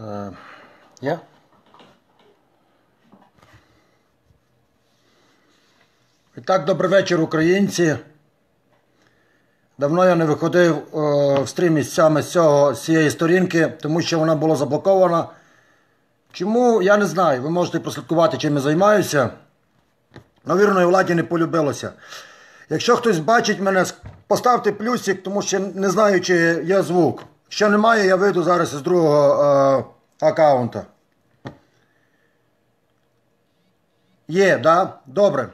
Е, Є? І так, добрий вечір, українці. Давно я не виходив е, в стрімі саме з, цього, з цієї сторінки, тому що вона була заблокована. Чому, я не знаю. Ви можете прослідкувати, чим я займаюся. Навірно, і владі не полюбилося. Якщо хтось бачить мене, поставте плюсик, тому що не знаю, чи є звук. Якщо немає, я вийду зараз із другого е, аккаунта. Є, да? Добре.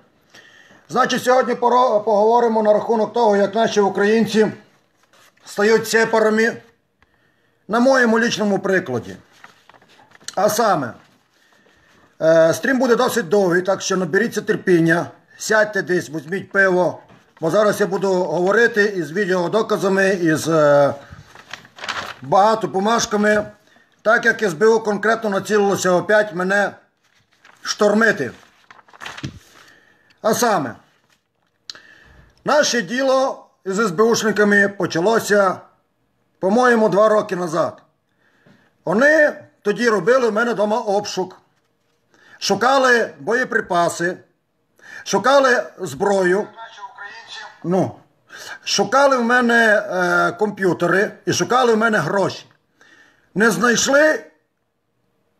Значить, сьогодні поговоримо на рахунок того, як наші українці стають сепарами на моєму лічному прикладі. А саме, е, стрім буде досить довгий, так що наберіться терпіння, сядьте десь, візьміть пиво, бо зараз я буду говорити із відеодоказами, із е, багато бумажками, так як СБУ конкретно націлилося опять мене штормити. А саме, наше діло з СБУшниками почалося, по-моєму, два роки назад. Вони тоді робили в мене вдома обшук, шукали боєприпаси, шукали зброю. Ну, шукали в мене е, комп'ютери і шукали в мене гроші. Не знайшли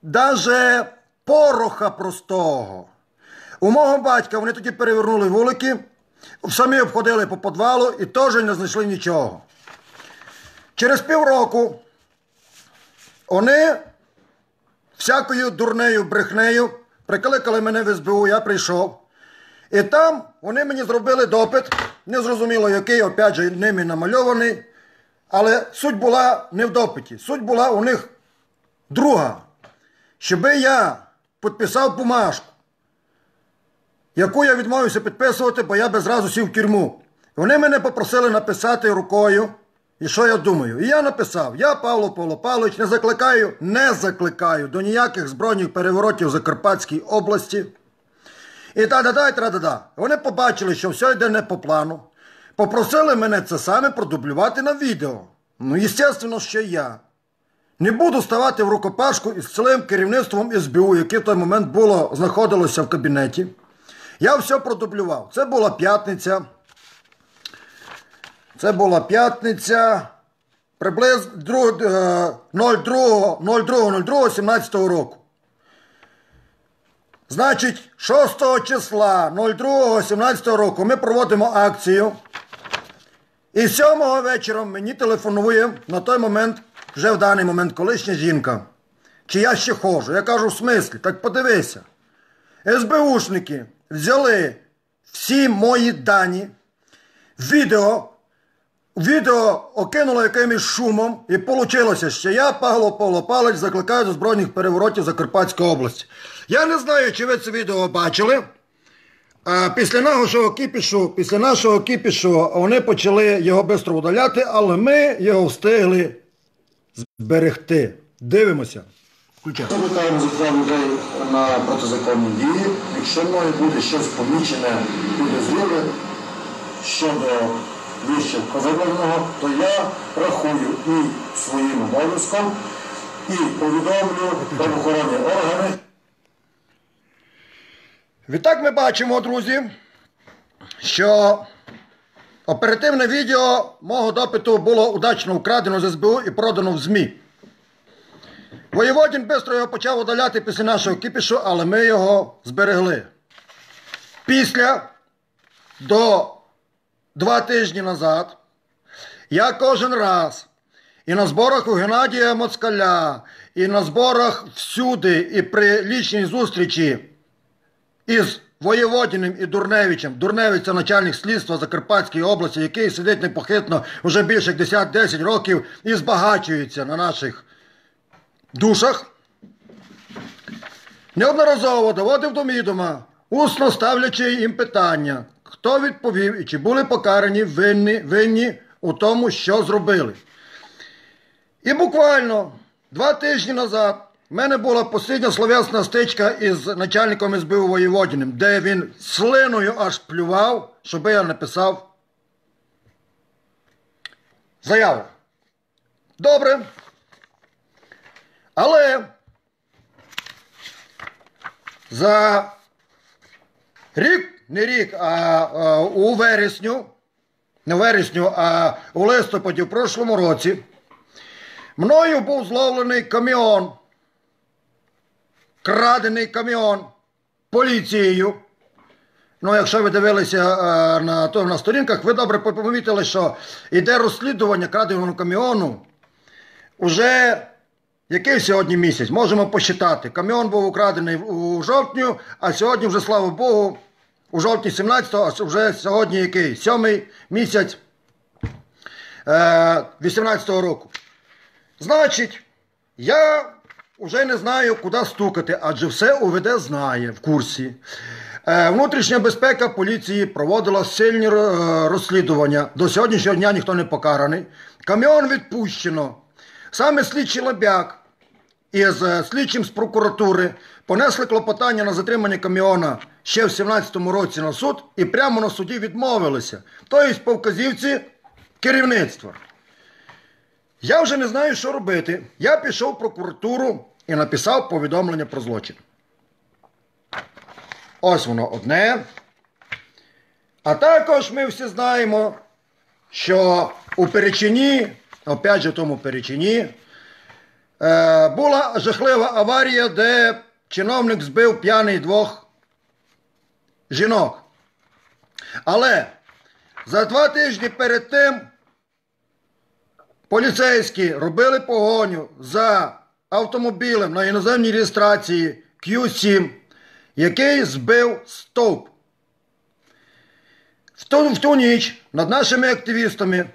навіть пороха простого. У мого батька вони тоді перевернули вулики, самі обходили по підвалу і теж не знайшли нічого. Через півроку вони всякою дурнею брехнею прикликали мене в СБУ, я прийшов. І там вони мені зробили допит, незрозуміло який, опять же, ними намальований. Але суть була не в допиті. Суть була у них друга. Щоби я підписав бумажку, яку я відмовився підписувати, бо я би зразу сів в тюрму. Вони мене попросили написати рукою, і що я думаю? І я написав: я, Павло Павло Павлович, не закликаю, не закликаю до ніяких збройних переворотів в Закарпатській області. І та-да-да, і тра-да-да. Вони побачили, що все йде не по плану. Попросили мене це саме продублювати на відео. Ну, звісно, що я. Не буду ставати в рукопашку із цілим керівництвом СБУ, яке в той момент було, знаходилося в кабінеті. Я все продублював. Це була п'ятниця. Це була п'ятниця приблизно 02.02.02.17 року. Значить, 6 числа 02.17 року ми проводимо акцію. І 7 вечора мені телефонує на той момент, вже в даний момент, колишня жінка. Чи я ще ходжу? Я кажу, в смислі, так подивися. СБУшники взяли всі мої дані, відео, відео окинуло якимось шумом, і вийшло, що я, Павло Павло Павлович, закликаю до збройних переворотів Закарпатської області. Я не знаю, чи ви це відео бачили. Після нашого кіпішу, після нашого кіпішу вони почали його швидко удаляти, але ми його встигли зберегти. Дивимося. Закликаємо закликав людей на протизаконні дії. Якщо мною буде щось помічене підозріле щодо вище вказаного, то я рахую і своїм обов'язком, і повідомлю правоохоронні органи. Відтак ми бачимо, друзі, що оперативне відео мого допиту було удачно вкрадено з СБУ і продано в ЗМІ. Воєводін швидко його почав удаляти після нашого кіпішу, але ми його зберегли. Після до два тижні назад я кожен раз і на зборах у Геннадія Москаля, і на зборах всюди, і при лічній зустрічі із Воєводіним і Дурневичем. Дурневич це начальник слідства Закарпатської області, який сидить непохитно вже більше як 10 років і збагачується на наших душах. Неодноразово доводив до відома, усно ставлячи їм питання, хто відповів і чи були покарані винні, винні у тому, що зробили. І буквально два тижні назад в мене була послідня словесна стичка із начальником СБУ Воєводіним, де він слиною аж плював, щоб я написав заяву. Добре. Але за рік, не рік, а, а у вересню, не вересню, а у листопаді в прошлому році, мною був зловлений каміон, крадений каміон поліцією. Ну, якщо ви дивилися а, на то, на сторінках, ви добре помітили, що йде розслідування краденого каміону. Уже який сьогодні місяць? Можемо посчитати. Каміон був украдений у жовтню, а сьогодні вже, слава Богу, у жовтні 17-го, а вже сьогодні який? Сьомий місяць е, 18-го року. Значить, я вже не знаю, куди стукати, адже все УВД знає в курсі. Е, Внутрішня безпека поліції проводила сильні е, розслідування. До сьогоднішнього дня ніхто не покараний. Каміон відпущено. Саме слідчий Лабяк із е, слідчим з прокуратури понесли клопотання на затримання каміона ще в 17-му році на суд і прямо на суді відмовилися. Тобто по вказівці керівництва. Я вже не знаю, що робити. Я пішов в прокуратуру і написав повідомлення про злочин. Ось воно одне. А також ми всі знаємо, що у Перечині, опять же в тому Перечині, е, була жахлива аварія, де чиновник збив п'яний двох жінок. Але за два тижні перед тим поліцейські робили погоню за автомобілем на іноземній реєстрації Q7, який збив стовп. В ту, в ту ніч над нашими активістами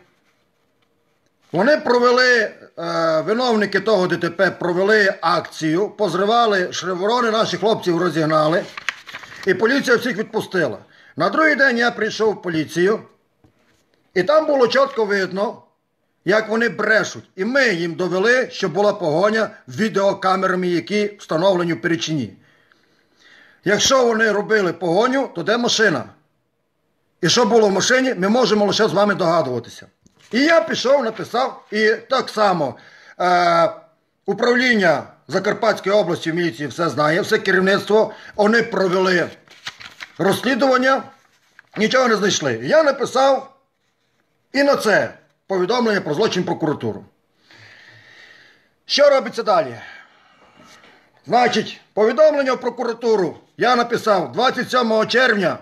вони провели, е, виновники того ДТП провели акцію, позривали шеврони, наші хлопців розігнали, і поліція всіх відпустила. На другий день я прийшов в поліцію, і там було чітко видно, як вони брешуть. І ми їм довели, що була погоня відеокамерами, які встановлені в Перечині. Якщо вони робили погоню, то де машина? І що було в машині, ми можемо лише з вами догадуватися. І я пішов, написав, і так само е, управління Закарпатської області в міліції все знає, все керівництво, вони провели розслідування, нічого не знайшли. Я написав і на це повідомлення про злочин прокуратуру. Що робиться далі? Значить, повідомлення в прокуратуру я написав 27 червня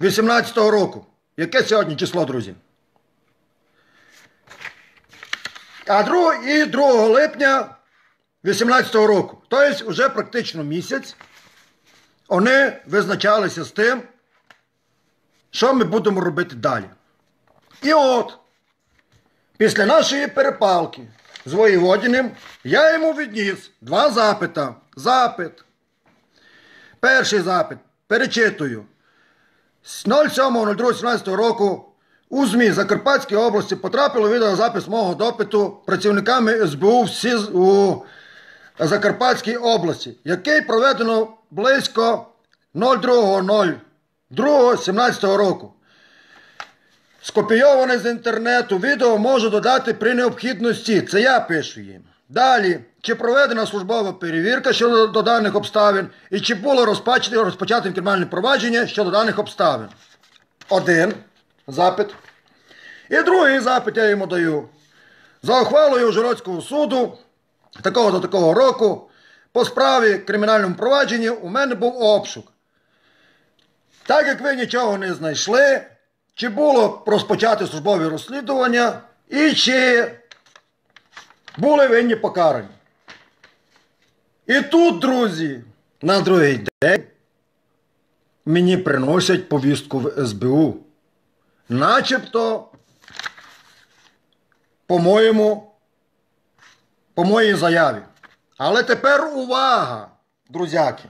2018 року. Яке сьогодні число, друзі? А 2, і 2 липня 2018 року. Тобто, вже практично місяць вони визначалися з тим, що ми будемо робити далі. І от, після нашої перепалки з Воєводіним, я йому відніс два запита. Запит. Перший запит. Перечитую. З 07.02.17 року у ЗМІ Закарпатської області потрапило відеозапис мого допиту працівниками СБУ в СІЗ у Закарпатській області, який проведено близько 02.02.17 року. Скопійоване з інтернету відео можу додати при необхідності. Це я пишу їм. Далі, чи проведена службова перевірка щодо до даних обставин, і чи було розпочато розпочато кримінальне провадження щодо даних обставин. Один запит. І другий запит я йому даю. За ухвалою Ужгородського суду такого до такого року по справі кримінальному провадженні у мене був обшук. Так як ви нічого не знайшли, чи було розпочати службові розслідування, і чи були винні покарані. І тут, друзі, на другий день мені приносять повістку в СБУ. Начебто, по-моєму, по моїй заяві. Але тепер увага, друзяки.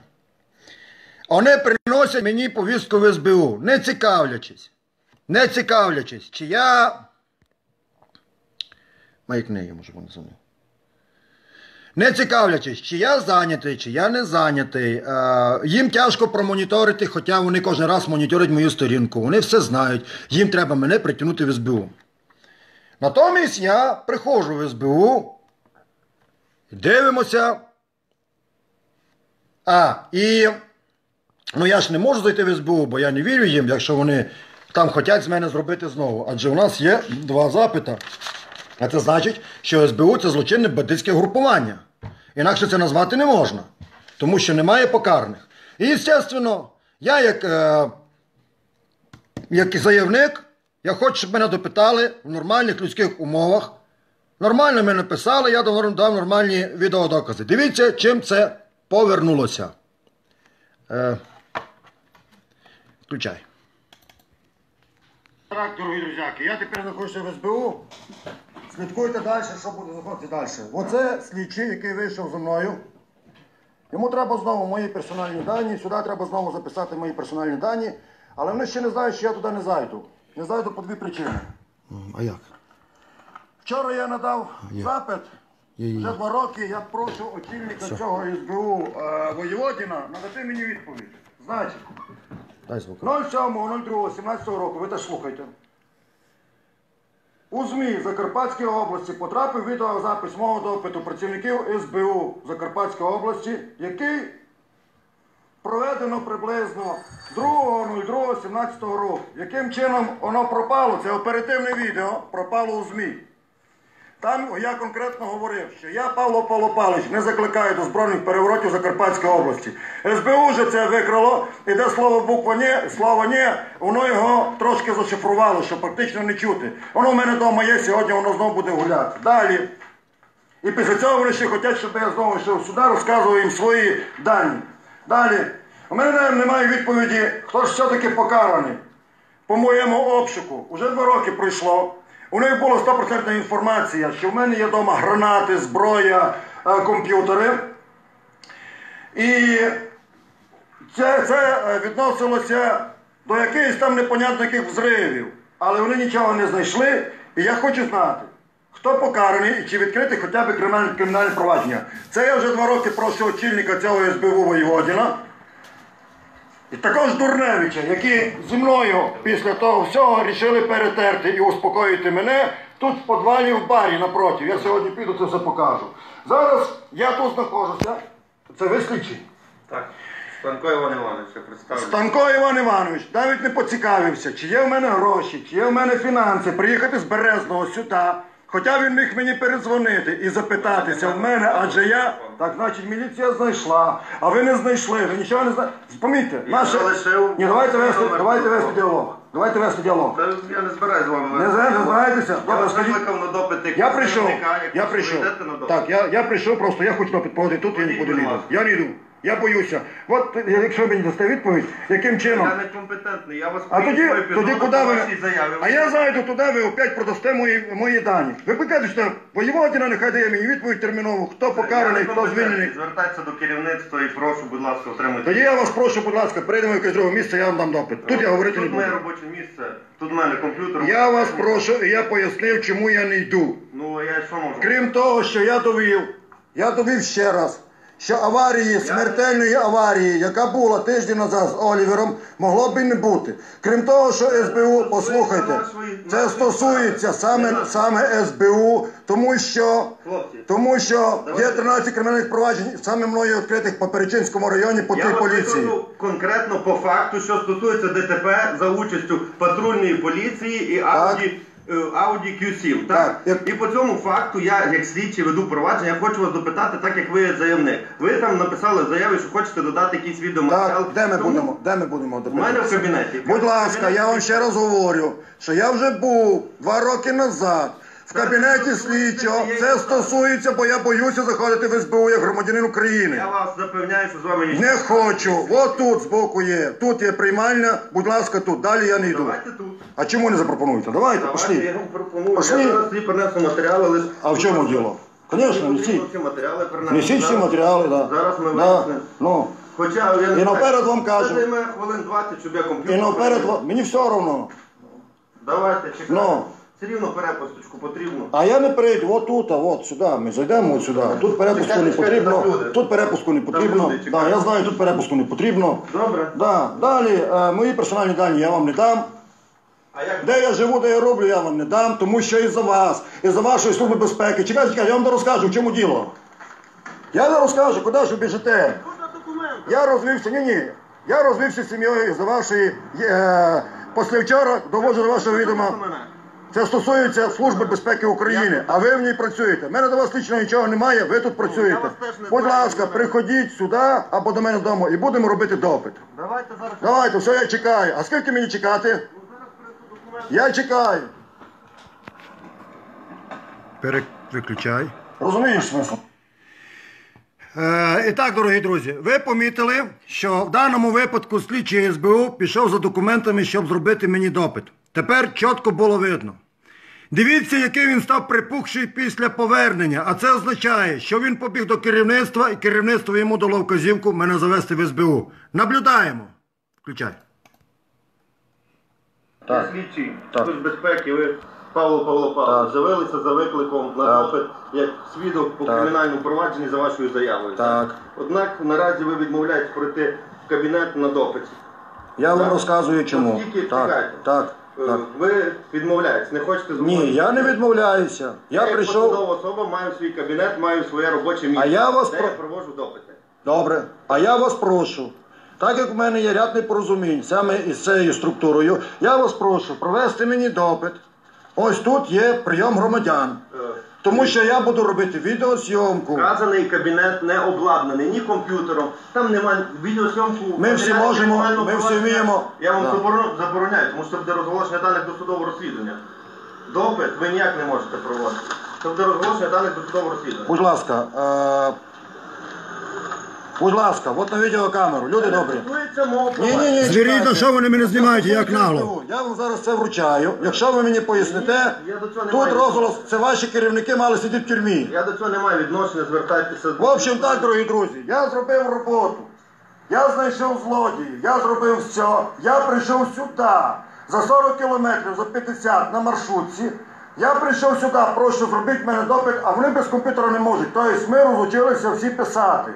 Вони приносять мені повістку в СБУ, не цікавлячись. Не цікавлячись, чи я. Мої книги, може, вони за. Не цікавлячись, чи я зайнятий, чи я не зайнятий. Е, їм тяжко промоніторити, хоча вони кожен раз моніторять мою сторінку. Вони все знають. Їм треба мене притягнути в СБУ. Натомість я приходжу в СБУ Дивимося. А, і ну я ж не можу зайти в СБУ, бо я не вірю їм, якщо вони там хочуть з мене зробити знову. Адже у нас є два запита. А це значить, що СБУ це злочинне бандитське групування. Інакше це назвати не можна, тому що немає покарних. І, звісно, я як, е, як заявник, я хочу, щоб мене допитали в нормальних людських умовах. Нормально ми написали, я дав нормальні відеодокази. Дивіться, чим це повернулося. Е, включай. Так, дорогі друзяки, я тепер знаходжуся в СБУ. Слідкуйте далі, що буде знаходитися далі. Оце слідчий, який вийшов зі мною. Йому треба знову мої персональні дані. Сюди треба знову записати мої персональні дані. Але вони ще не знають, що я туди не зайду. Не зайду по дві причини. А як? Вчора я надав запит. Є, є, є. Вже два роки я прошу очільника цього СБУ е, Воєводіна надати мені відповідь. Значить, Дай звук. 07.02.17 року, ви теж слухайте. У ЗМІ Закарпатської області потрапив відеозапис мого допиту працівників СБУ Закарпатської області, який проведено приблизно 2.02.17 року. Яким чином воно пропало? Це оперативне відео пропало у ЗМІ. Там я конкретно говорив, що я Павло Павло Павлович не закликаю до збройних переворотів Закарпатської області. СБУ вже це викрало, іде слово буква «ні», слово «ні», воно його трошки зашифрувало, що практично не чути. Воно в мене вдома є, сьогодні воно знову буде гуляти. Далі. І після цього вони ще хочуть, щоб я знову йшов сюди, розказував їм свої дані. Далі. У мене немає відповіді, хто ж все-таки покараний. По моєму обшуку. Уже два роки пройшло. У них була 100% інформація, що в мене є вдома гранати, зброя, е, комп'ютери. І це, це е, відносилося до якихось там непонятних взривів. Але вони нічого не знайшли. І я хочу знати, хто покараний і чи відкрити хоча б кримінальне, провадження. Це я вже два роки прошу очільника цього СБУ Воєводіна. І також Дурневича, які зі мною після того всього рішили перетерти і успокоїти мене тут в подвалі в барі напроти. Я сьогодні піду це все покажу. Зараз я тут знаходжуся. Це ви слідчий. Так, Станко Іван Іванович, я представлю. Станко Іван Іванович навіть не поцікавився, чи є в мене гроші, чи є в мене фінанси, приїхати з Березного сюди. Хоча він міг мені передзвонити і запитатися в мене, адже я. Так, значить, міліція знайшла, а ви не знайшли, ви нічого не знаєте. Помітьте, наше. Ні, давайте вести, давайте вести діалог. Давайте вести діалог. Я не збираюсь з вами. Не вести. знаєте, знаєтеся? Я Добре, скажіть. викликав на допит як Я прийшов, як я прийшов. на. Так, я, я прийшов просто, я хочу допит погодити тут, я нікуди не йду. Я не йду. Я боюся. От якщо мені дасте відповідь, яким чином. Я некомпетентний, я вас А тоді, тоді куди ви? заяві. А я зайду туди, ви опять продасте мої, мої дані. Ви покажете, що воєводіна нехай дає мені відповідь термінову, хто покараний, хто звільнений. Звертайтеся до керівництва і прошу, будь ласка, отримуйте. Тоді я вас прошу, будь ласка, прийдемо в якесь друге місце, я вам дам допит. Тут я говорити не Тут моє робоче місце, тут в мене комп'ютер. Я вас прошу, і я пояснив, чому я не йду. Ну, я що можу? Крім того, що я довів, я довів ще раз, що аварії, смертельної аварії, яка була тиждень назад з Олівером, могло б і не бути. Крім того, що СБУ, послухайте, це стосується саме, саме СБУ, тому що, тому що є 13 кримінальних проваджень саме мною відкритих по Перечинському районі по Я тій поліції. викладу конкретно по факту, що стосується ДТП за участю патрульної поліції і е, Audi Q7. Так? Так, І по цьому факту я, як слідчий, веду провадження, я хочу вас допитати, так як ви є заявник. Ви там написали заяву, що хочете додати якісь відеоматеріал. Так, де ми будемо? Де ми будемо У мене в допитуватися? кабінеті. Будь ласка, я вам ще раз говорю, що я вже був два роки назад в кабінеті слідчого. Це стосується, бо я боюся заходити в СБУ як громадянин України. Я вас запевняю, що з вами нічого. Не хочу. От тут збоку є. Тут є приймальня. Будь ласка, тут. Далі я не йду. Давайте тут. А чому не запропонуєте? Давайте, Давайте, я вам пропоную. Пошли. Я зараз собі принесу матеріали. лише- А в чому діло? Звісно, несіть. всі матеріали. Несіть всі Зараз- матеріали, так. Зараз ми Да. вияснимо. Ну. Хоча я не І наперед вам Це займе хвилин 20, щоб я комп'ютер. І наперед, мені все одно. Давайте, чекайте. Ну. Все рівно перепусточку потрібно. А я не прийду, от тут, а от сюди. Ми зайдемо от сюди. Тут перепуску не потрібно. Тут перепуску не потрібно. Да, я знаю, тут перепуску не потрібно. Добре. Да. Далі, е, мої персональні дані я вам не дам. А як Де я живу, де я роблю, я вам не дам, тому що із-за вас, із-за вашої служби безпеки. Чекайте, чекайте, я вам розкажу, в чому діло. Я не розкажу, куди ж ви біжите. Я розвівся, ні, ні. Я розвівся з сім'єю за вашої. Е, післявчора доводжу до вашого відома. Це стосується Служби безпеки України, а ви в ній працюєте. У мене до вас лично нічого немає, ви тут працюєте. теж не Будь ласка, приходіть сюди або до мене вдома і будемо робити допит. Давайте зараз. Давайте, все, я чекаю. А скільки мені чекати? Я чекаю. Переключай. Розумієш смисл? Е, і так, дорогі друзі, ви помітили, що в даному випадку слідчий СБУ пішов за документами, щоб зробити мені допит. Тепер чітко було видно. Дивіться, який він став припухший після повернення, а це означає, що він побіг до керівництва і керівництво йому дало вказівку мене завести в СБУ. Наблюдаємо. Включай. Так. Слідчий Так. Безпеки, ви Павло Павло Павлович, з'явилися за викликом на Так. допит як свідок по Так. кримінальному провадженні за вашою заявою. Так. Однак наразі ви відмовляєтесь пройти в кабінет на допит. Я вам Так. розказую Оскільки, чекайте, так, Е, Ви відмовляєтесь, не хочете Ні, я не відмовляюся. Я як прийшов. посадова особа, маю свій кабінет, маю своє робоче місце. А я вас де про- я проводжу допити. Добре. А я вас прошу. Так як в мене є ряд непорозумінь саме із цією структурою, я вас прошу провести мені допит. Ось тут є прийом громадян. Е, Тому що я буду робити відеозйомку. Вказаний кабінет не обладнаний ні комп'ютером, там немає відеосйомку. Ми всі можемо, кримінального ми всі провадження. вміємо. Я вам Да. заборо- забороняю, тому що це буде розголошення даних до судового розслідування. Допит ви ніяк не можете проводити. Це буде розголошення даних до судового розслідування. Будь ласка, е... будь ласка, от на відеокамеру, люди добрі. Ні, ні, ні. на що ви мене знімаєте, як нагло. Я вам зараз це вручаю. Якщо ви мені поясните, тут розголос, це ваші керівники мали сидіти в тюрмі. Я до цього не маю відношення, звертайтеся. В общем так, дорогі друзі, я зробив роботу. Я знайшов злодіїв, я зробив все. Я прийшов сюди за 40 кілометрів, за 50 на маршрутці. Я прийшов сюди, прошу зробити мене допит, а вони без комп'ютера не можуть. Тобто ми розучилися всі писати.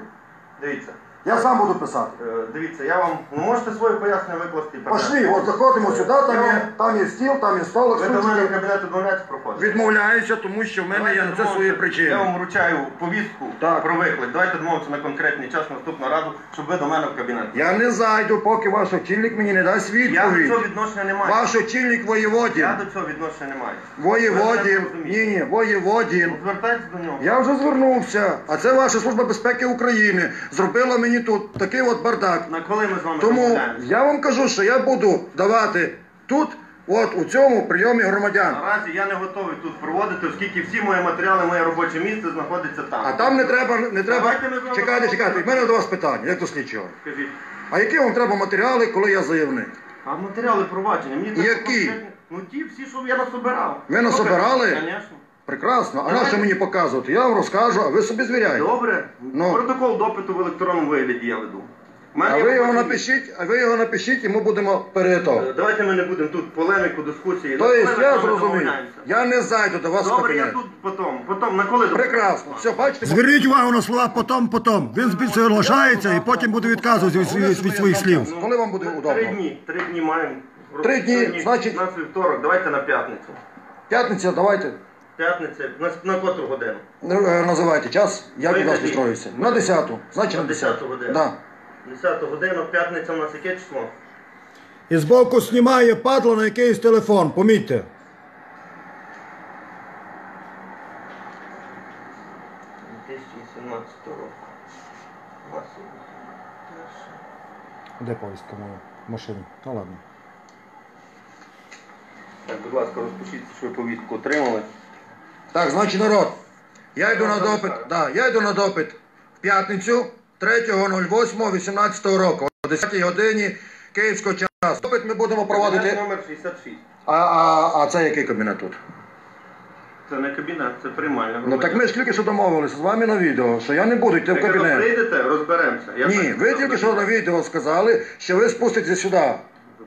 Дивіться. Я сам буду писати. Е, Дивіться, я вам ну, можете своє пояснення викласти. і передати? Пошли, от заходимо сюди, там є, там є стіл, там є столик. Ви до мене в стульчики. кабінет відмовляєтесь проходити. Відмовляюся, тому що в мене є на це свої Я причини. вам вручаю повістку Так. про виклик. Давайте домовимося на конкретний час наступну раду, щоб ви до мене в кабінет. Я не зайду, поки ваш очільник мені не дасть Я до відповідь. цього відношення не маю. Ваш очільник воєводін. Я до цього відношення не маю. Ви мене Ні, ні, воєводін. Звертайтесь до нього. Я вже звернувся, а це ваша служба безпеки України зробила мені тут такий от бардак. На коли ми з вами Тому домовляємося? я вам кажу, що я буду давати тут, от у цьому прийомі громадян. Наразі я не готовий тут проводити, оскільки всі мої матеріали, моє робоче місце знаходиться там. А там не треба, не треба. Давайте ми з вами Чекайте, чекайте. В поговоримо. мене до вас питання, як до слідчого. Скажіть. А які вам треба матеріали, коли я заявник? А матеріали провадження? Мені треба Які? конкретні- Ну ті всі, що я насобирав. Ви насобирали? Звісно. Прекрасно. А Давайте. на що мені показувати? Я вам розкажу, а ви собі звіряйте. Добре. Ну. Протокол допиту в електронному вигляді я веду. У мене А є ви його напишіть, а ви його напишіть, і ми будемо перето. Е, Давайте ми не будемо тут полеміку, дискусії. Тобто На коли я з вами зрозумів. домовляємося? Я не зайду до вас в Добре, я кабінет. тут потом. Потом, на коли Прекрасно. Все, бачите? Зверніть увагу на слова потом, потом. Він соглашається і потім буде відказуватися від, від, від своїх слів. Коли вам буде Три удобно? дні. Три дні маємо. Три дні, значить- На вівторок, давайте на п'ятницю. П'ятниця, давайте. П'ятниця, на, на котру годину? Е, Називайте час, я Ви від вас тоді. відстроюся. На 10. Значить на На 10. 10 годину. Да. 10 годину, п'ятниця у нас яке число? І збоку знімає падло на якийсь телефон, помітьте. 2017 року. У перше. Де повістка моя? В машині. Ну ладно. Так, будь ласка, розпишіться, що ви повістку отримали. Так, значить, народ. Я йду на допит. Да, я йду на допит в п'ятницю 3.08.18 року о 10 годині київського часу. Допит ми будемо Кабінет проводити. номер 66. А, а, а це який кабінет тут? Це не кабінет, це приймальна Ну так ми ж тільки що домовилися з вами на відео, що я не буду йти в Якщо кабінет. прийдете, розберемося. Я Ні, так- ви тільки що на відео сказали, що ви спуститеся сюди.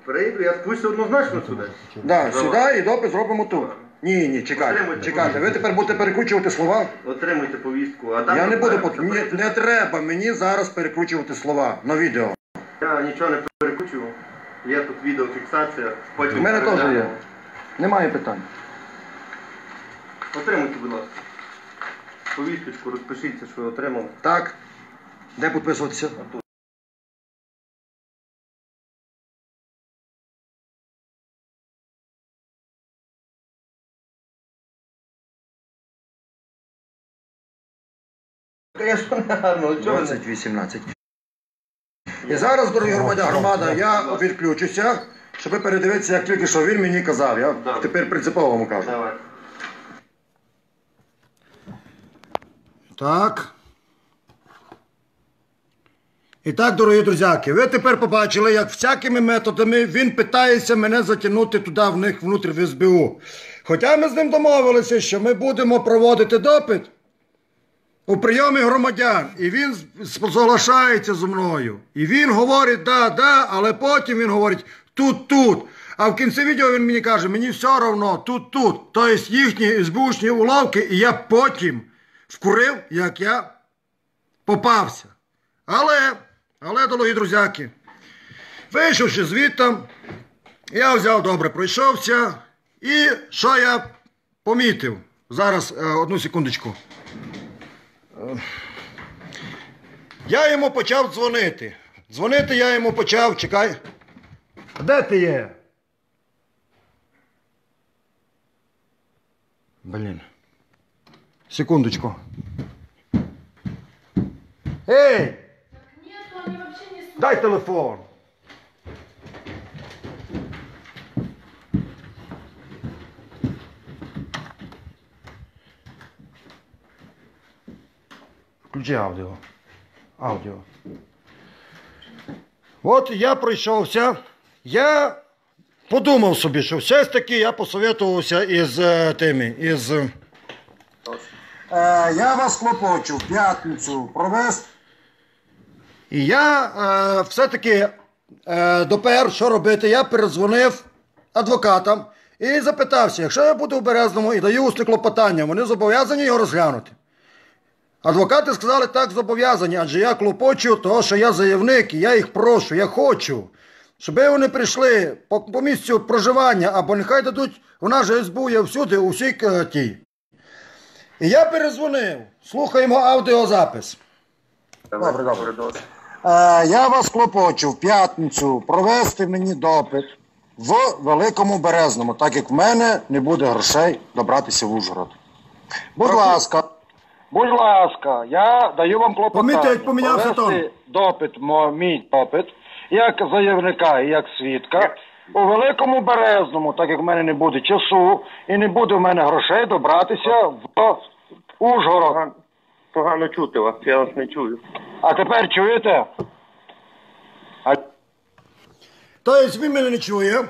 Прийду, я спущуся однозначно сюди. Да, сюди і допит зробимо тут. Ні, ні, чекайте, Отримуйте чекайте. Ви тепер будете перекручувати слова. Отримуйте повістку, а там Я не буду пот- ні, не треба мені зараз перекручувати слова на відео. Я нічого не перекручую. Є тут відеофіксація. Потім У мене теж переглянемо. є. Немає питань. Отримуйте, будь ласка. Повісточку розпишіться, що ви отримали. Так. Де підписуватися? Звісно, не гарно. Чого ви 2018. І зараз, дорогі громадяни, громада, я відключуся, щоб передивитися, як тільки що він мені казав. Я Добре. тепер принципово вам кажу. Давай. Так. І так, дорогі друзяки, ви тепер побачили, як всякими методами він питається мене затягнути туди в них внутрі в СБУ. Хоча ми з ним домовилися, що ми будемо проводити допит у прийомі громадян. І він соглашається зі мною. І він говорить да, да, але потім він говорить тут, тут. А в кінці відео він мені каже, мені все одно, тут, тут. Тобто їхні СБУшні уловки, і я потім вкурив, як я попався. Але, але, дорогі друзяки, вийшовши звідти, я взяв добре, пройшовся. І що я помітив? Зараз, е, одну секундочку. Я йому почав дзвонити. Дзвонити я йому почав, чекай. Де ти є? Блін. Секундочку. Ей, дай телефон. Включи аудіо. Аудіо. От я пройшовся. Я подумав собі, що все ж таки я посоветувався із е, тими, із. е, я вас клопочу в п'ятницю провести. І я е, все-таки е, допер, що робити, я передзвонив адвокатам і запитався, якщо я буду у Березному і даю усне клопотання, вони зобов'язані його розглянути. Адвокати сказали, так, зобов'язані, адже я клопочу, того, що я заявник, і я їх прошу, я хочу, щоб вони прийшли по, по місцю проживання, або нехай дадуть, у нас же СБУ є всюди, у всій тій. І я перезвонив, слухаємо аудіозапис. Добре, добре. Е, я вас клопочу в п'ятницю провести мені допит в Великому Березному, так як в мене не буде грошей добратися в Ужгород. Будь ласка. Будь ласка, я даю вам клопотання. Помітьте, помінявся провести допит, мо- мій допит, як заявника і як свідка. У Великому Березному, так як в мене не буде часу і не буде в мене грошей добратися в Ужгород. Погано, погано чути вас, я вас не чую. А тепер чуєте? А Тобто він мене не чує.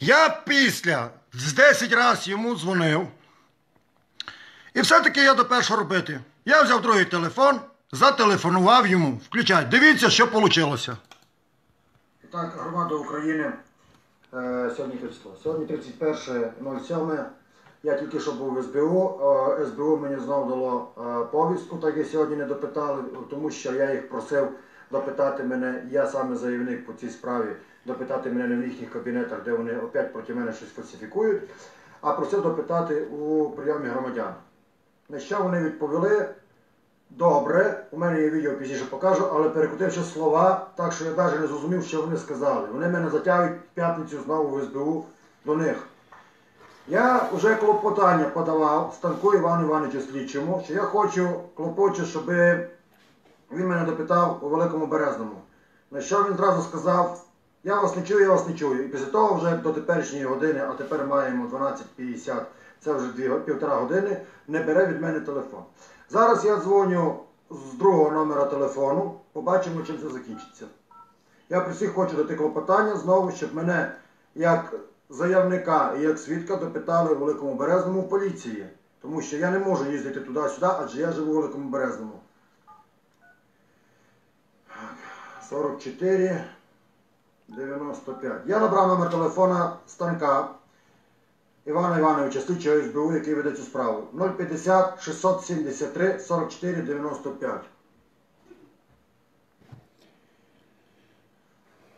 Я після з 10 разів йому дзвонив. І все-таки я допер, що робити. Я взяв другий телефон, зателефонував йому. Включай. Дивіться, що вийшло. Так, громада України. Е, сьогодні 30. Сьогодні 31.07. Я тільки що був в СБУ. Е, СБУ мені знову дало е, повістку, так і сьогодні не допитали, тому що я їх просив допитати мене, я саме заявник по цій справі, допитати мене не в їхніх кабінетах, де вони опять проти мене щось фальсифікують, а просив допитати у прийомі громадян. На що вони відповіли? Добре, у мене є відео пізніше покажу, але перекрутивши слова, так що я навіть не зрозумів, що вони сказали. Вони мене затягують в п'ятницю знову в СБУ до них. Я вже клопотання подавав Станку Івану Івановичу Слідчому, що я хочу, клопочу, щоб він мене допитав у Великому Березному. На що він зразу сказав, я вас не чую, я вас не чую. І після того вже до теперішньої години, а тепер маємо 12.50, це вже дві, півтора години, не бере від мене телефон. Зараз я дзвоню з другого номера телефону, побачимо, чим це закінчиться. Я при всіх хочу дати клопотання знову, щоб мене як заявника і як свідка допитали в Великому Березному в поліції. Тому що я не можу їздити туди-сюди, адже я живу у Великому Березному. 44 95. Я набрав номер телефона станка Івана Івановича, слідчого СБУ, який веде цю справу. 050 673 44 95.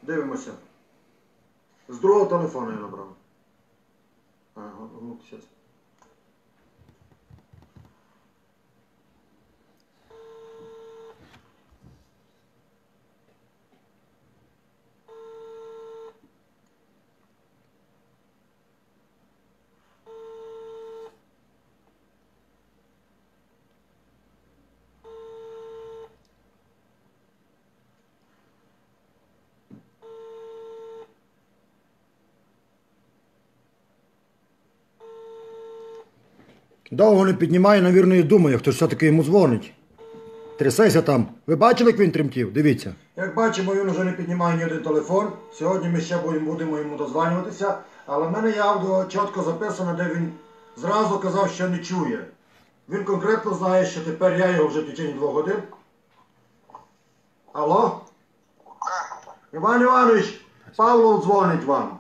Дивимося. З другого телефону я набрав. Ага, ну, зараз. Довго не піднімає, навірно, і думає, хто ж все-таки йому дзвонить. Трясеся там. Ви бачили, як він тремтів? Дивіться. Як бачимо, він вже не піднімає ні один телефон. Сьогодні ми ще будемо, йому дозванюватися, але в мене є аудіо чітко записано, де він зразу казав, що не чує. Він конкретно знає, що тепер я його вже в течение двох годин. Алло? Іван Іванович, Павло дзвонить вам.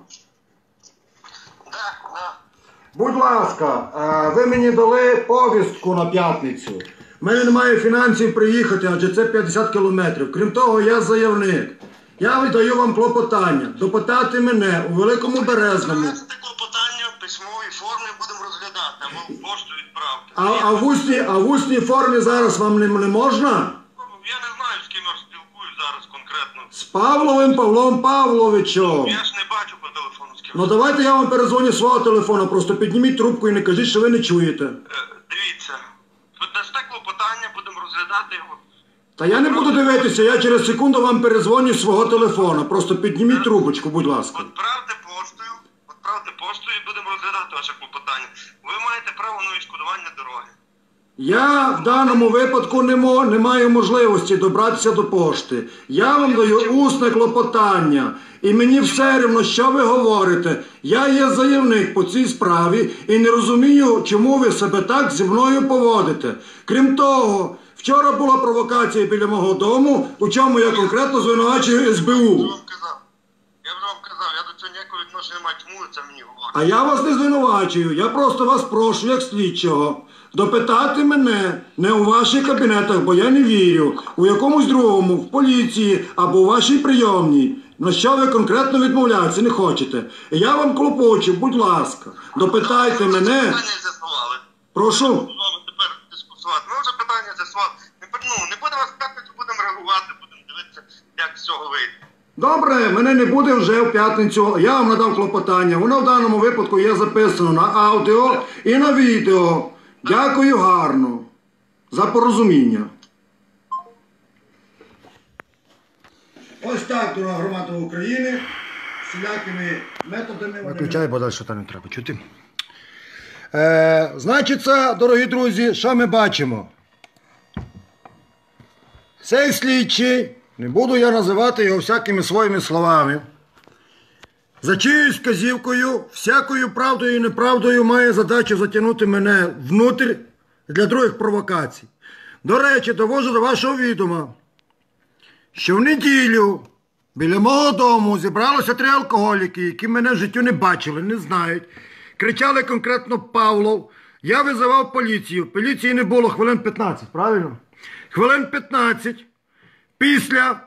Будь ласка, е, ви мені дали повістку на п'ятницю. У мене немає фінансів приїхати, адже це 50 кілометрів. Крім того, я заявник. Я видаю вам клопотання допитати мене у Великому Березному. Принесете клопотання в письмовій формі будемо розглядати, або пошту відправте. А, а, в усній, а в усній формі зараз вам не, не можна? Я не знаю, з ким я спілкуюсь зараз конкретно. З Павловим Павлом Павловичем. Я ж не бачу по телефону. Ну давайте я вам перезвоню з свого телефона, просто підніміть трубку і не кажіть, що ви не чуєте. Е, Дивіться, ви дасте клопотання, будемо розглядати його. Та я не буду дивитися, я через секунду вам перезвоню з свого телефона. Просто підніміть трубочку, будь ласка. Відправте поштою, відправте поштою і будемо розглядати ваше клопотання. Ви маєте право на відшкодування дороги. Я в даному випадку не, мо, не маю можливості добратися до пошти. Я вам даю усне клопотання. І мені все рівно, що ви говорите. Я є заявник по цій справі і не розумію, чому ви себе так зі мною поводите. Крім того, вчора була провокація біля мого дому, у чому я конкретно звинувачую Я СБУ. вам казав. Я вже вам казав, я до цього ніякого відношення не маю, чому ви це мені говорите? А я вас не звинувачую, я просто вас прошу, як слідчого, допитати мене не у ваших кабінетах, бо я не вірю, у якомусь другому, в поліції або у вашій прийомній. На що ви конкретно відмовляєтеся не хочете? Я вам клопочу, будь ласка, допитайте мене. Прошу. Ми вже питання пи- ну, не буде вас будемо реагувати, будемо дивитися, як з цього вийде. Добре, мене не буде вже в п'ятницю. Я вам надав клопотання. Воно в даному випадку є записано на аудіо і на відео. Дякую гарно за порозуміння. Ось так, дорога громада України, всілякими методами. Виключай, бо далі там не треба чути. Е, значиться, дорогі друзі, що ми бачимо? Цей слідчий, не буду я називати його всякими своїми словами. За чиюсь казівкою, всякою правдою і неправдою має задачу затягнути мене внутрь для других провокацій. До речі, довожу до вашого відома, що в неділю біля мого дому зібралося три алкоголіки, які мене в життю не бачили, не знають. Кричали конкретно Павлов. Я визивав поліцію. Поліції не було хвилин 15, правильно? Хвилин 15. Після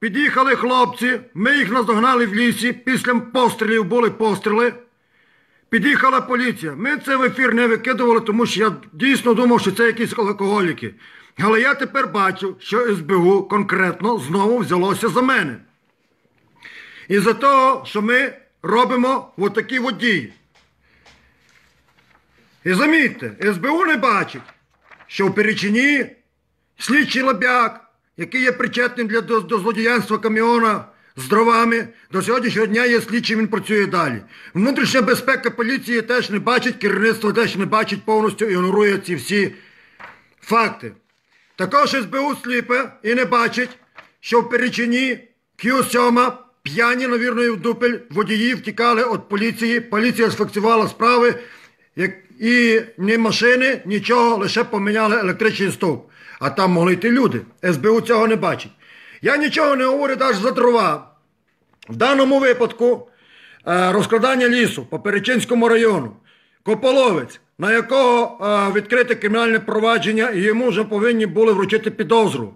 під'їхали хлопці, ми їх наздогнали в лісі, після пострілів були постріли. Під'їхала поліція. Ми це в ефір не викидували, тому що я дійсно думав, що це якісь алкоголіки. Але я тепер бачу, що СБУ конкретно знову взялося за мене. І за того, що ми робимо отакі от дії. І замітьте, СБУ не бачить, що в Перечині слідчий Лобяк, який є причетним для до, до злодіянства каміона з дровами, до сьогоднішнього дня є слідчим, він працює далі. Внутрішня безпека поліції теж не бачить, керівництво теж не бачить повністю ігнорує ці всі факти. Також СБУ сліпе і не бачить, що в Перечині Q7 п'яні, навірно, в дупель водії втікали від поліції. Поліція сфіксувала справи, як і ні машини, нічого, лише поміняли електричний стовп. А там могли йти люди. СБУ цього не бачить. Я нічого не говорю навіть за дрова. В даному випадку е, розкрадання лісу по Перечинському району. Кополовець, на якого е, відкрите кримінальне провадження, і йому вже повинні були вручити підозру.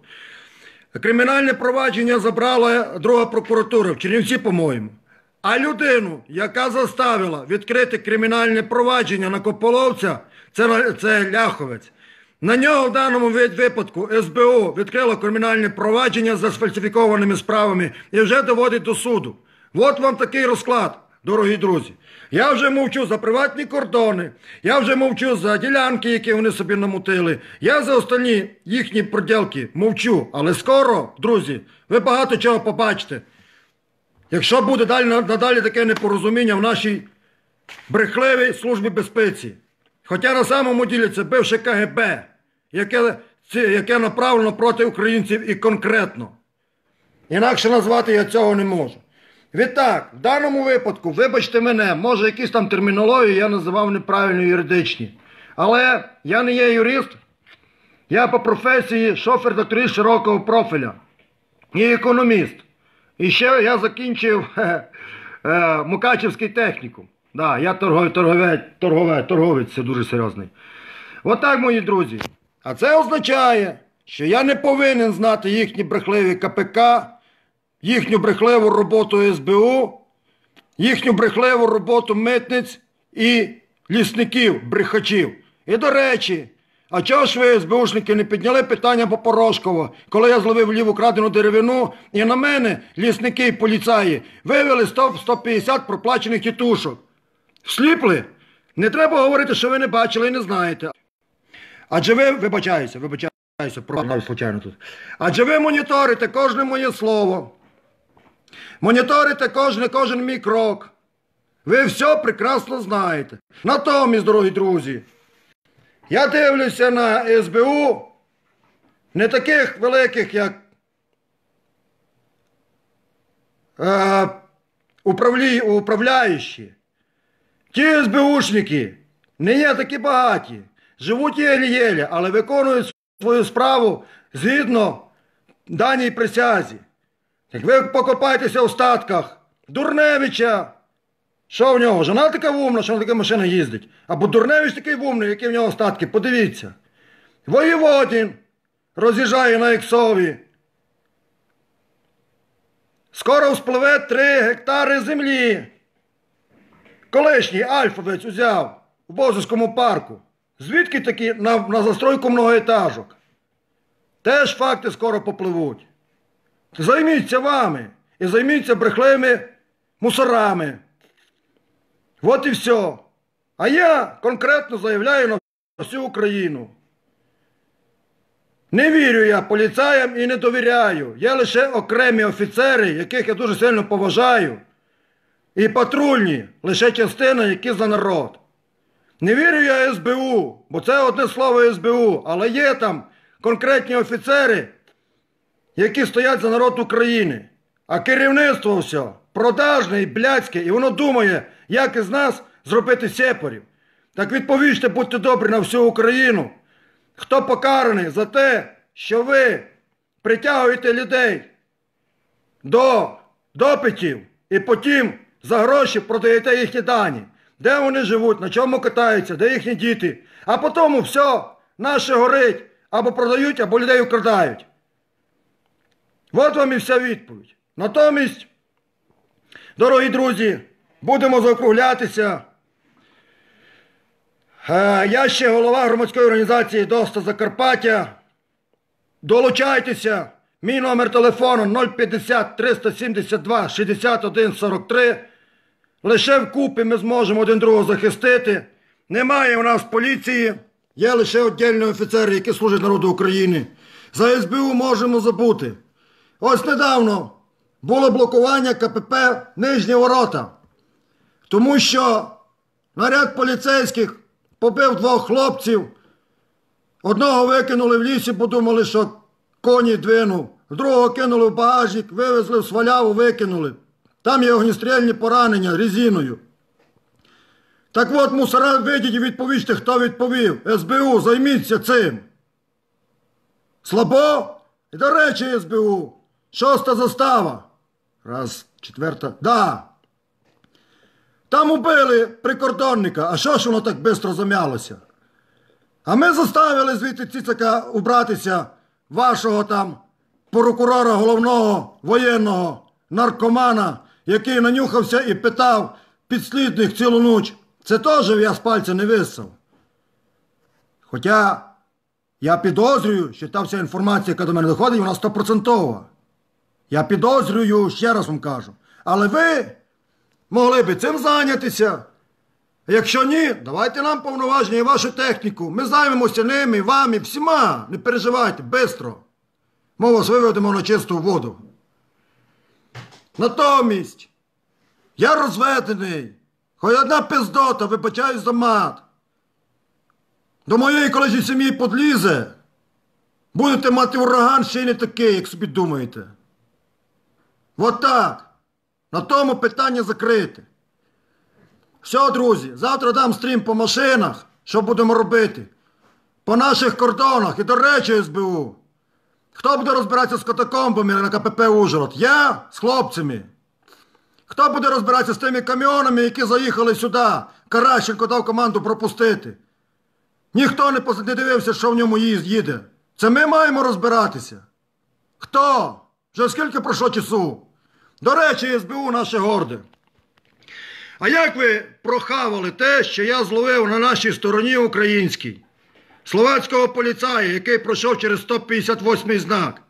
Кримінальне провадження забрала друга прокуратура в Чернівці, по-моєму. А людину, яка заставила відкрити кримінальне провадження на Кополовця, це, це Ляховець. На нього в даному випадку СБУ відкрило кримінальне провадження за сфальсифікованими справами і вже доводить до суду. От вам такий розклад, дорогі друзі. Я вже мовчу за приватні кордони, я вже мовчу за ділянки, які вони собі намутили. Я за останні їхні проділки мовчу. Але скоро, друзі, ви багато чого побачите. Якщо буде далі, надалі таке непорозуміння в нашій брехливій службі безпеці. Хоча на самому ділі це бивше КГБ, яке, яке направлено проти українців і конкретно. Інакше назвати я цього не можу. Відтак, в даному випадку, вибачте мене, може якісь там термінології я називав неправильно юридичні. Але я не є юрист, я по професії шофер докторіст широкого профіля і економіст. І ще я закінчив хе, е, Мукачівський технікум. Да, я торговець, торговець, торговець, це дуже серйозний. Отак, мої друзі. А це означає, що я не повинен знати їхні брехливі КПК, їхню брехливу роботу СБУ, їхню брехливу роботу митниць і лісників, брехачів. І до речі, а чого ж ви, СБУшники, не підняли питання по Порошково, коли я зловив ліву крадену деревину, і на мене лісники і поліцаї вивели 100-150 проплачених тітушок. Сліпли? Не треба говорити, що ви не бачили і не знаєте. Адже ви, вибачаюся, вибачаюся, прогнав случайно тут. Адже ви моніторите кожне моє слово. Моніторите кожне, кожен мій крок. Ви все прекрасно знаєте. Натомість, дорогі друзі, я дивлюся на СБУ не таких великих, як е, управлі, управляючі. Ті СБУшники не є такі багаті, живуть єлі-єлі, але виконують свою справу згідно даній присязі. Як ви покопаєтеся у статках Дурневича, що в нього? Жона така вумна, що на така машина їздить. Або Дурневич такий вумний, які в нього статки, подивіться. Воєводін роз'їжджає на Іксові. Скоро вспливе 3 гектари землі. Колишній альфовець узяв в Бозовському парку. Звідки такі на, на застройку многоетажок? Теж факти скоро попливуть. Займіться вами і займіться брехливими мусорами. От і все. А я конкретно заявляю на всю Україну. Не вірю я поліцаям і не довіряю. Є лише окремі офіцери, яких я дуже сильно поважаю. І патрульні, лише частина, які за народ. Не вірю я СБУ, бо це одне слово СБУ, але є там конкретні офіцери, які стоять за народ України. А керівництво все продажне і блядське, і воно думає, як із нас зробити сепарів. Так відповіжте, будьте добрі на всю Україну. Хто покараний за те, що ви притягуєте людей до допитів і потім за гроші продаєте їхні дані, де вони живуть, на чому катаються, де їхні діти, а потім все, наше горить, або продають, або людей украдають. От вам і вся відповідь. Натомість, дорогі друзі, будемо заокруглятися. Е, Я ще голова громадської організації Доста Закарпаття. Долучайтеся. Мій номер телефону 050 372 61 43. Лише вкупі ми зможемо один другого захистити. Немає у нас поліції, є лише віддільні офіцери, які служать народу України. За СБУ можемо забути. Ось недавно було блокування КПП Нижні Ворота, тому що наряд поліцейських побив двох хлопців. Одного викинули в лісі, подумали, що коні двинув. Другого кинули в багажник, вивезли в сваляву, викинули. Там є огністрільні поранення резиною. Так от, мусора, вийдіть і відповісти, хто відповів. СБУ, займіться цим. Слабо? І до речі, СБУ. Шоста застава. Раз, четверта. Да. Там убили прикордонника. А що ж воно так швидко зам'ялося? А ми заставили звідти Ціцака убратися вашого там прокурора головного воєнного наркомана, який нанюхався і питав підслідних цілу ніч. Це теж я з пальця не висав. Хоча я підозрюю, що та вся інформація, яка до мене доходить, вона стопроцентова. Я підозрюю, ще раз вам кажу. Але ви могли би цим зайнятися. Якщо ні, давайте нам повноваження і вашу техніку. Ми займемося ними, вами, всіма. Не переживайте, бистро. Ми вас виведемо на чисту воду. Натомість, я розведений. Хоч одна пиздота, вибачаю за мат. до моєї колишньої сім'ї подлізе, будете мати ураган ще й не такий, як собі думаєте. От так. На тому питання закрите. Все, друзі, завтра дам стрім по машинах. Що будемо робити? По наших кордонах і до речі, СБУ. Хто буде розбиратися з катакомбами на КПП Ужгород? Я з хлопцями. Хто буде розбиратися з тими каміонами, які заїхали сюди? Каращенко дав команду пропустити. Ніхто не дивився, що в ньому їде. Це ми маємо розбиратися. Хто? Вже скільки пройшло часу? До речі, СБУ наше горде. А як ви прохавали те, що я зловив на нашій стороні українській? Словацького поліцая, який пройшов через 158 знак.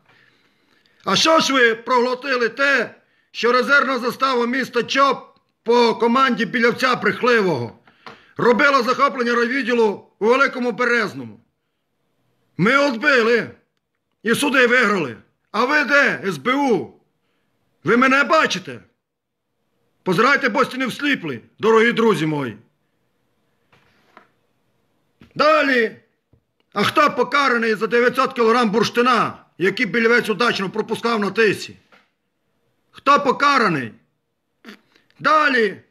А що ж ви проглотили те, що резервна застава міста Чоп по команді білявця Прихливого робила захоплення райвідділу у Великому Березному? Ми отбили і суди виграли. А ви де, СБУ? Ви мене бачите? Позирайте, бості не всліпли, дорогі друзі мої. Далі. А хто покараний за 900 кг бурштина, який білівець удачно пропускав на тисі? Хто покараний? Далі.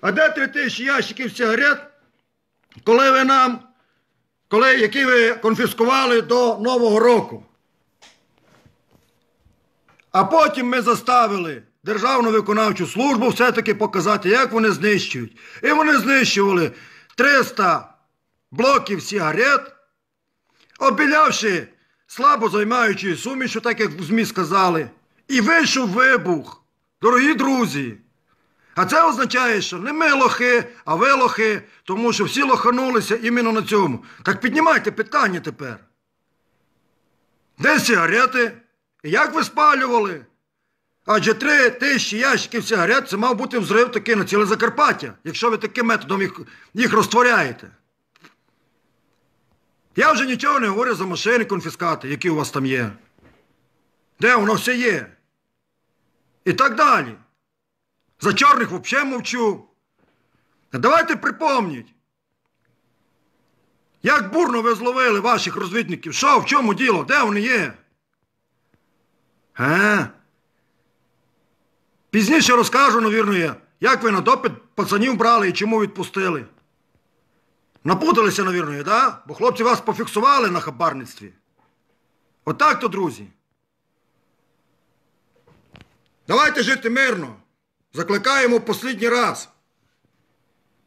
А де 3 тисячі ящиків сигарет, коли ви нам, коли, які ви конфіскували до Нового року? А потім ми заставили Державну виконавчу службу все-таки показати, як вони знищують. І вони знищували 300 блоків сигарет, обілявши слабо займаючою сумішю, так як в ЗМІ сказали, і вийшов вибух, дорогі друзі. А це означає, що не ми лохи, а ви лохи, тому що всі лоханулися іменно на цьому. Так піднімайте питання тепер. Де сигарети? І Як ви спалювали? Адже три тисячі ящиків сигарет це мав бути взрив такий на ціле Закарпаття, якщо ви таким методом їх, їх розтворяєте. Я вже нічого не говорю за машини конфіскати, які у вас там є. Де воно все є? І так далі. За чорних взагалі мовчу. Давайте припомніть, як бурно ви зловили ваших розвідників. Що, в чому діло? Де вони є? А? Пізніше розкажу, навірно, як ви на допит пацанів брали і чому відпустили. Напуталися, навірно. Да? Бо хлопці вас пофіксували на хабарництві. Отак то, друзі. Давайте жити мирно. Закликаємо в останній раз.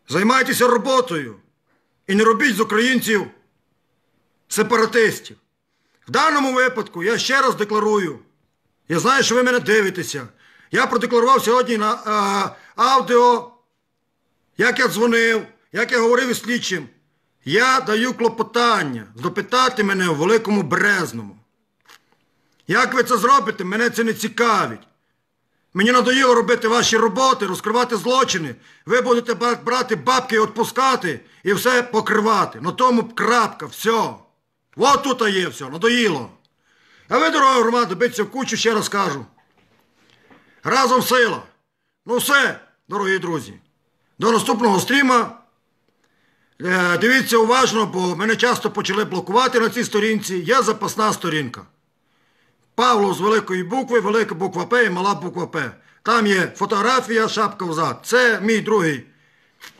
Займайтеся роботою і не робіть з українців сепаратистів. В даному випадку я ще раз декларую. Я знаю, що ви мене дивитеся. Я продекларував сьогодні на а, аудіо, як я дзвонив, як я говорив із слідчим. Я даю клопотання допитати мене у Великому Березному. Як ви це зробите, мене це не цікавить. Мені надоїло робити ваші роботи, розкривати злочини. Ви будете брати бабки і відпускати і все покривати. На тому крапка, все. От тут є все, надоїло. А ви, дорога громада, биться в кучу, ще раз кажу. Разом сила. Ну все, дорогі друзі. До наступного стріма. Е, Дивіться уважно, бо мене часто почали блокувати на цій сторінці. Є запасна сторінка. Павло з великої букви, велика буква П і мала буква П. Там є фотографія, шапка взад. Це мій другий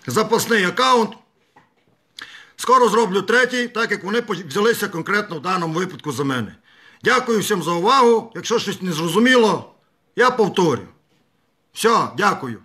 запасний аккаунт. Скоро зроблю третій, так як вони взялися конкретно в даному випадку за мене. Дякую всім за увагу. Якщо щось не зрозуміло, я повторю. Все, дякую.